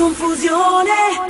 confusione.